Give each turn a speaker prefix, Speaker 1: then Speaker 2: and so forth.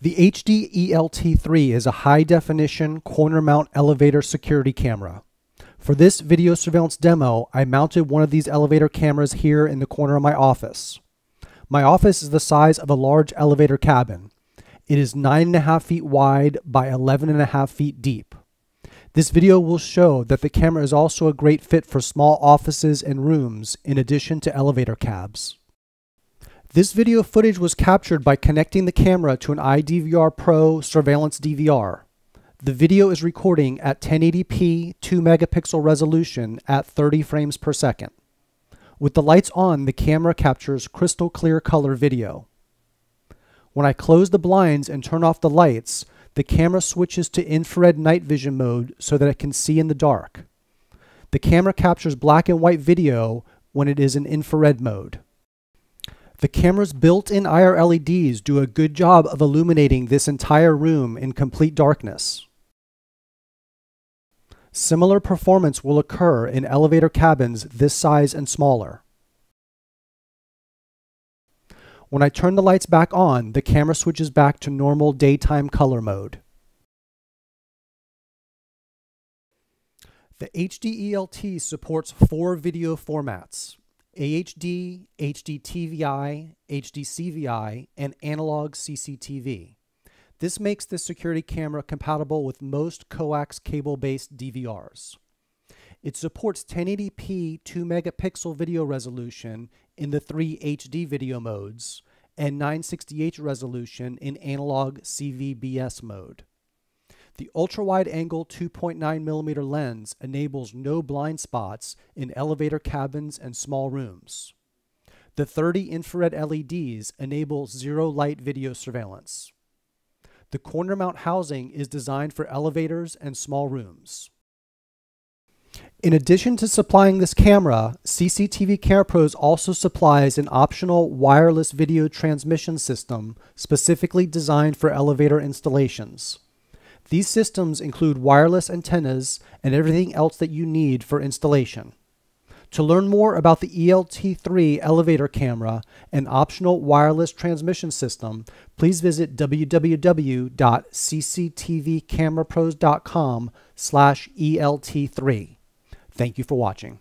Speaker 1: The HD ELT3 is a high definition corner mount elevator security camera. For this video surveillance demo, I mounted one of these elevator cameras here in the corner of my office. My office is the size of a large elevator cabin. It is 9.5 feet wide by 11.5 feet deep. This video will show that the camera is also a great fit for small offices and rooms in addition to elevator cabs. This video footage was captured by connecting the camera to an iDVR Pro surveillance DVR. The video is recording at 1080p 2 megapixel resolution at 30 frames per second. With the lights on, the camera captures crystal clear color video. When I close the blinds and turn off the lights, the camera switches to infrared night vision mode so that it can see in the dark. The camera captures black and white video when it is in infrared mode. The camera's built-in IR LEDs do a good job of illuminating this entire room in complete darkness. Similar performance will occur in elevator cabins this size and smaller. When I turn the lights back on, the camera switches back to normal daytime color mode. The HDELT supports four video formats, AHD, HDTVI, HDCVI, and analog CCTV. This makes the security camera compatible with most coax cable-based DVRs. It supports 1080p 2 megapixel video resolution in the three HD video modes and 960H resolution in analog CVBS mode. The ultra-wide angle 2.9mm lens enables no blind spots in elevator cabins and small rooms. The 30 infrared LEDs enable zero light video surveillance. The corner mount housing is designed for elevators and small rooms. In addition to supplying this camera, CCTV Camera Pros also supplies an optional wireless video transmission system specifically designed for elevator installations. These systems include wireless antennas and everything else that you need for installation. To learn more about the ELT3 elevator camera and optional wireless transmission system, please visit www.cctvcamerapros.com slash ELT3. Thank you for watching.